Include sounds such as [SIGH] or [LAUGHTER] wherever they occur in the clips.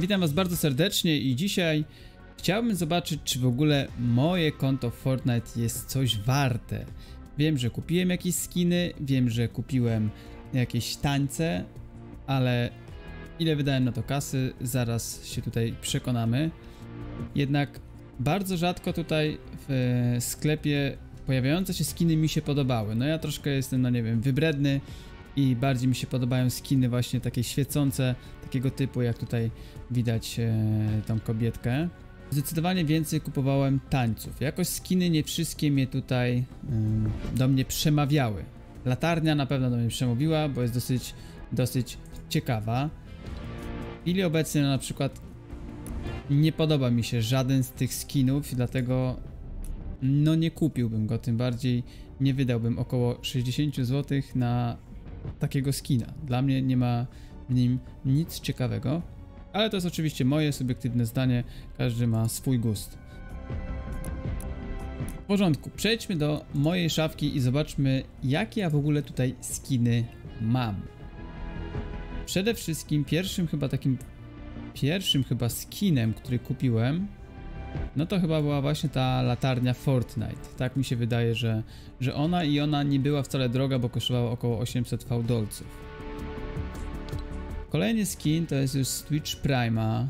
Witam Was bardzo serdecznie i dzisiaj chciałbym zobaczyć, czy w ogóle moje konto w Fortnite jest coś warte. Wiem, że kupiłem jakieś skiny, wiem, że kupiłem jakieś tańce, ale ile wydałem na to kasy, zaraz się tutaj przekonamy. Jednak bardzo rzadko tutaj w sklepie pojawiające się skiny mi się podobały. No ja troszkę jestem, no nie wiem, wybredny i bardziej mi się podobają skiny właśnie takie świecące, takiego typu jak tutaj widać e, tą kobietkę. Zdecydowanie więcej kupowałem tańców. Jakoś skiny nie wszystkie mnie tutaj y, do mnie przemawiały. Latarnia na pewno do mnie przemówiła, bo jest dosyć, dosyć ciekawa. W obecnej no, na przykład nie podoba mi się żaden z tych skinów, dlatego no nie kupiłbym go, tym bardziej nie wydałbym około 60 zł na takiego skina. Dla mnie nie ma w nim nic ciekawego, ale to jest oczywiście moje subiektywne zdanie, każdy ma swój gust. W porządku, przejdźmy do mojej szafki i zobaczmy, jakie ja w ogóle tutaj skiny mam. Przede wszystkim pierwszym chyba takim pierwszym chyba skinem, który kupiłem, no to chyba była właśnie ta latarnia Fortnite. Tak mi się wydaje, że, że ona i ona nie była wcale droga, bo kosztowała około 800 fałdolców. Kolejny skin to jest już Twitch Prima.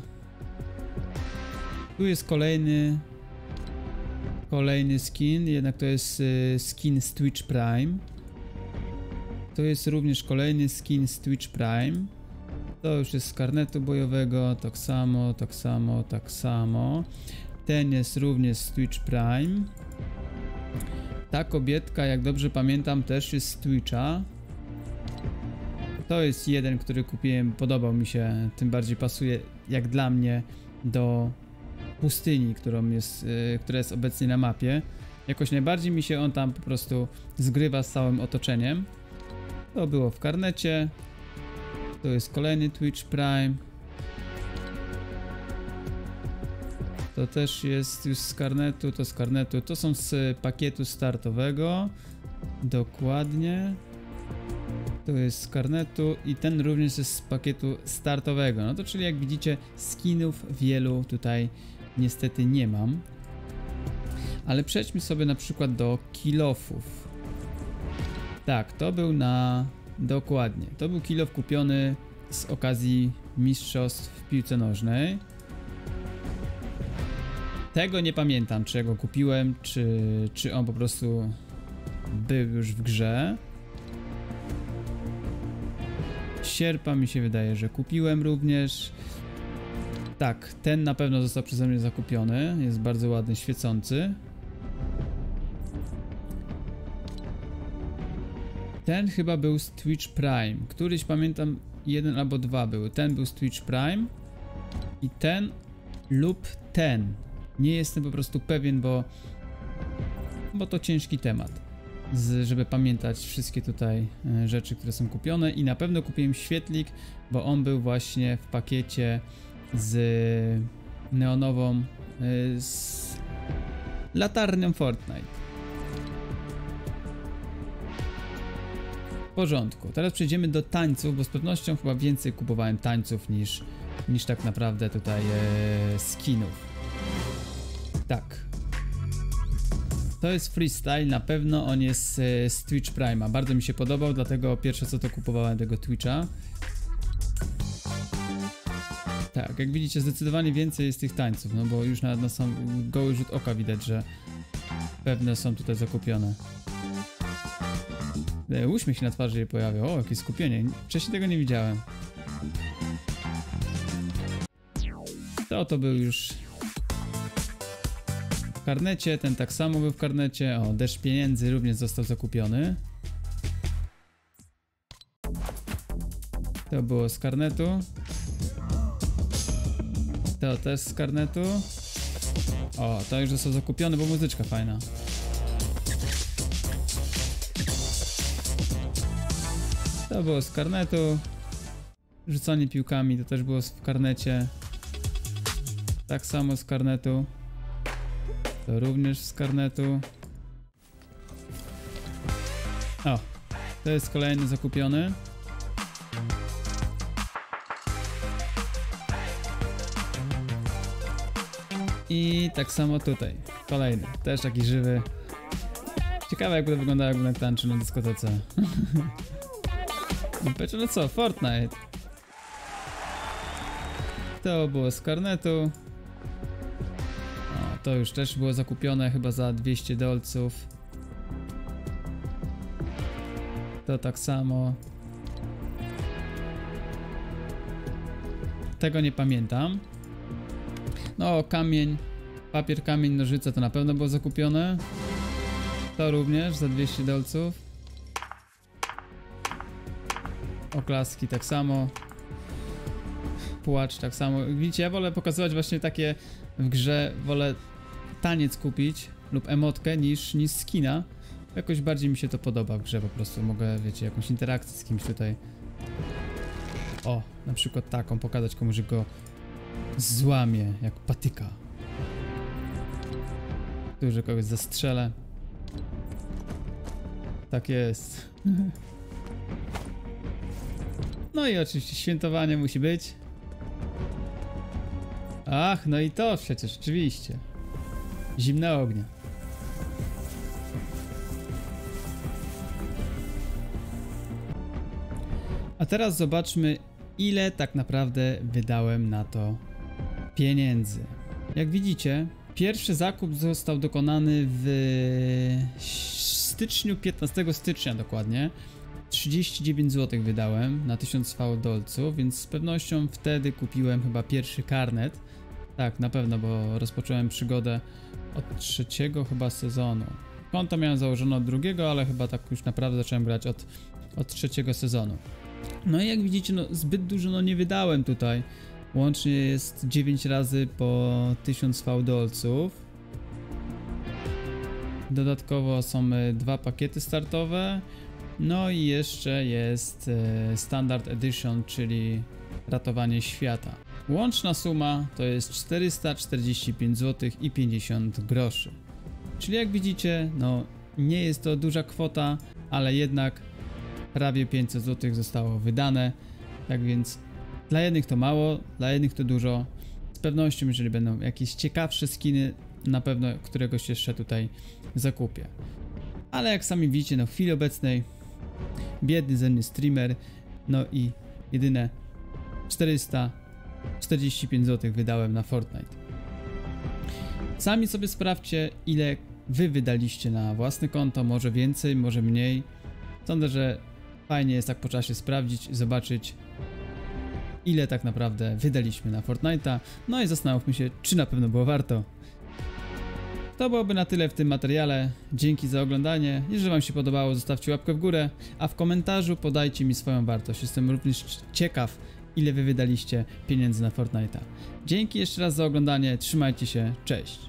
Tu jest kolejny kolejny skin, jednak to jest y, skin z Twitch Prime. To jest również kolejny skin z Twitch Prime. To już jest z karnetu bojowego, tak samo, tak samo, tak samo. Ten jest również z Twitch Prime. Ta kobietka, jak dobrze pamiętam, też jest z Twitcha. To jest jeden, który kupiłem, podobał mi się, tym bardziej pasuje jak dla mnie do pustyni, którą jest, yy, która jest obecnie na mapie. Jakoś najbardziej mi się on tam po prostu zgrywa z całym otoczeniem. To było w karnecie. To jest kolejny Twitch Prime. To też jest już z karnetu, to z karnetu. To są z pakietu startowego. Dokładnie. To jest z karnetu i ten również jest z pakietu startowego. No to czyli jak widzicie skinów wielu tutaj niestety nie mam. Ale przejdźmy sobie na przykład do kilofów. Tak, to był na... Dokładnie. To był kilof kupiony z okazji mistrzostw w piłce nożnej. Tego nie pamiętam, czy ja go kupiłem, czy, czy on po prostu był już w grze. Sierpa mi się wydaje, że kupiłem również. Tak, ten na pewno został przeze mnie zakupiony. Jest bardzo ładny, świecący. Ten chyba był z Twitch Prime. Któryś pamiętam, jeden albo dwa były. Ten był z Twitch Prime. I ten lub ten. Nie jestem po prostu pewien, bo, bo to ciężki temat z, żeby pamiętać wszystkie tutaj e, rzeczy, które są kupione i na pewno kupiłem świetlik, bo on był właśnie w pakiecie z neonową e, z latarnią Fortnite. W porządku. Teraz przejdziemy do tańców, bo z pewnością chyba więcej kupowałem tańców niż, niż tak naprawdę tutaj e, skinów. Tak, to jest freestyle, na pewno on jest e, z Twitch Prime'a. Bardzo mi się podobał, dlatego pierwsze co to kupowałem tego Twitcha. Tak, jak widzicie zdecydowanie więcej jest tych tańców, no bo już na, na sam goły rzut oka widać, że pewne są tutaj zakupione. E, uśmiech się na twarzy jej pojawił, o jakie skupienie, wcześniej tego nie widziałem. To to był już karnecie, ten tak samo był w karnecie. O, deszcz pieniędzy również został zakupiony. To było z karnetu. To też z karnetu. O, to już został zakupiony, bo muzyczka fajna. To było z karnetu. Rzucanie piłkami to też było w karnecie. Tak samo z karnetu. To również z karnetu. O, to jest kolejny zakupiony. I tak samo tutaj. Kolejny. Też taki żywy. Ciekawe jak będzie wyglądał jakby na tańczy na dyskotece. [LAUGHS] No Patrzę, no co, Fortnite. To było z karnetu. To już też było zakupione chyba za 200 dolców. To tak samo. Tego nie pamiętam. No, kamień, papier, kamień, nożyce to na pewno było zakupione. To również za 200 dolców. Oklaski tak samo. Płacz tak samo. Widzicie, ja wolę pokazywać właśnie takie w grze, wolę taniec kupić lub emotkę niż, niż skina. Jakoś bardziej mi się to podoba w grze, po prostu mogę, wiecie, jakąś interakcję z kimś tutaj. O, na przykład taką, pokazać komuś, że go złamie, jak patyka. Tu, że kogoś zastrzelę. Tak jest. [LAUGHS] No i oczywiście świętowanie musi być. Ach, no i to przecież, oczywiście. Zimne ognie. A teraz zobaczmy, ile tak naprawdę wydałem na to pieniędzy. Jak widzicie, pierwszy zakup został dokonany w styczniu, 15 stycznia dokładnie. 39 zł wydałem na 1000 V dolców, więc z pewnością wtedy kupiłem chyba pierwszy karnet. Tak, na pewno, bo rozpocząłem przygodę od trzeciego chyba sezonu. Konto miałem założone od drugiego, ale chyba tak już naprawdę zacząłem grać od, od trzeciego sezonu. No i jak widzicie, no zbyt dużo no nie wydałem tutaj. Łącznie jest 9 razy po 1000 V dolców. Dodatkowo są e, dwa pakiety startowe. No i jeszcze jest e, Standard Edition, czyli ratowanie świata. Łączna suma to jest 445 zł i 50 groszy. Czyli jak widzicie, no nie jest to duża kwota, ale jednak prawie 500 zł zostało wydane. Tak więc dla jednych to mało, dla jednych to dużo. Z pewnością, jeżeli będą jakieś ciekawsze skiny, na pewno któregoś jeszcze tutaj zakupię. Ale jak sami widzicie, no w chwili obecnej biedny ze mnie streamer, no i jedyne 445 zł wydałem na Fortnite. Sami sobie sprawdźcie, ile wy wydaliście na własne konto, może więcej, może mniej. Sądzę, że fajnie jest tak po czasie sprawdzić, zobaczyć ile tak naprawdę wydaliśmy na Fortnite'a, no i zastanówmy się, czy na pewno było warto. To byłoby na tyle w tym materiale. Dzięki za oglądanie. Jeżeli Wam się podobało, zostawcie łapkę w górę, a w komentarzu podajcie mi swoją wartość. Jestem również ciekaw, ile Wy wydaliście pieniędzy na Fortnite'a. Dzięki jeszcze raz za oglądanie. Trzymajcie się. Cześć.